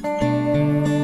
Música